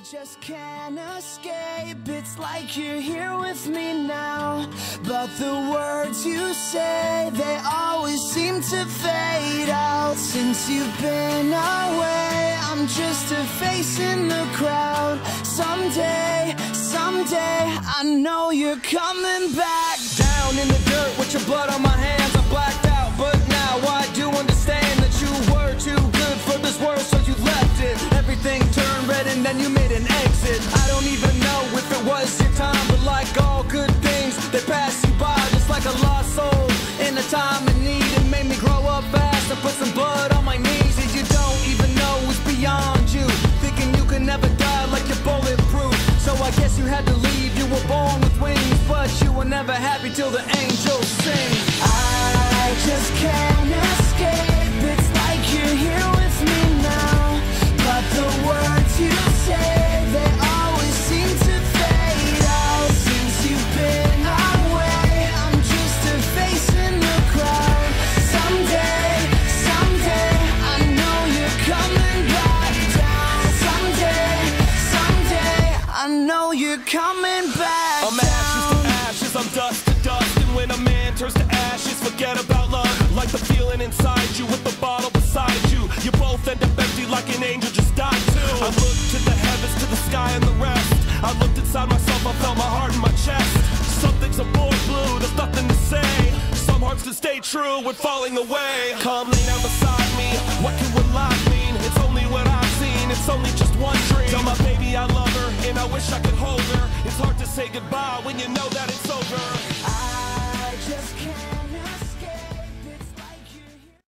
I just can't escape. It's like you're here with me now. But the words you say, they always seem to fade out. Since you've been away, I'm just a face in the crowd. Someday, someday, I know you're coming back. Down in the dirt with your blood on my hands, I'm blacked out. But now I do understand that you were too good for this world, so you left it. Everything turned red and then you time you're coming back I'm ashes to ashes, I'm dust to dust. And when a man turns to ashes, forget about love. Like the feeling inside you with the bottle beside you. You both end up empty like an angel just died too. I looked to the heavens, to the sky and the rest. I looked inside myself, I felt my heart in my chest. Some things are born blue, there's nothing to say. Some hearts can stay true when falling away. Come lay down beside me. What can one lie mean? It's only what I've seen. It's only just one dream. Tell my baby I love I wish I could hold her. It's hard to say goodbye when you know that it's over. I just can't